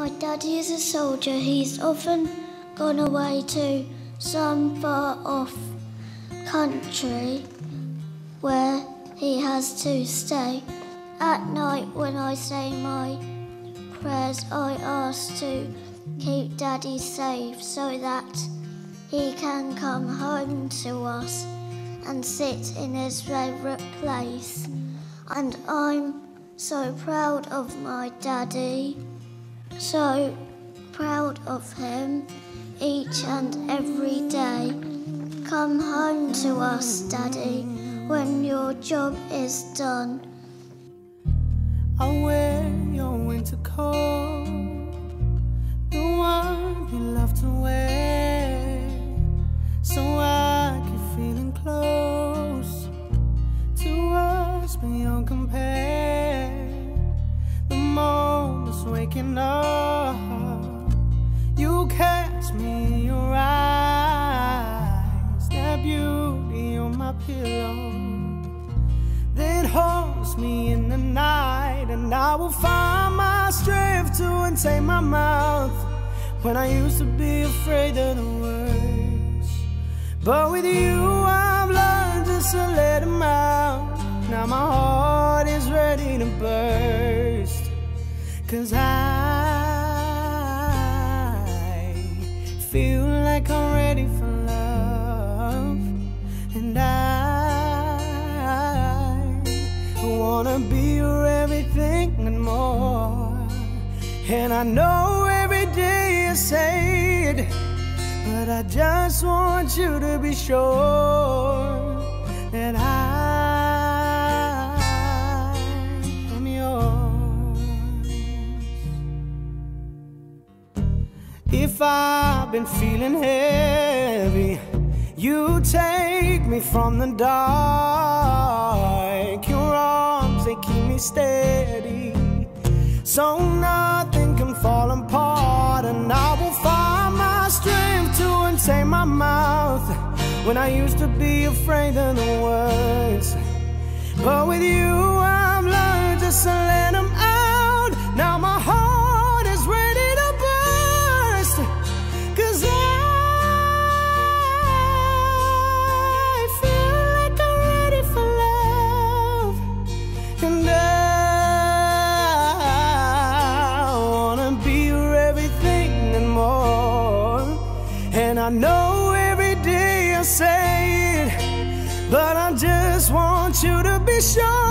My daddy is a soldier. He's often gone away to some far off country where he has to stay. At night, when I say my prayers, I ask to keep daddy safe so that he can come home to us and sit in his favourite place. And I'm so proud of my daddy, so proud of him each and every day. Come home to us, daddy, when your job is done. I'll wear your winter coat, the one you love to wear, so I keep feeling close to us beyond compare. Waking up, you catch me your eyes, that beauty on my pillow that haunts me in the night, and I will find my strength to untain my mouth when I used to be afraid of the words. But with you, I've learned just to let them out. Cause I feel like I'm ready for love, and I wanna be your everything and more. And I know every day you say it, but I just want you to be sure that I If I've been feeling heavy, you take me from the dark. Your arms, they keep me steady. So nothing can fall apart, and I will find my strength to untain my mouth when I used to be afraid of the words. But with you, I've know every day I say it, but I just want you to be sure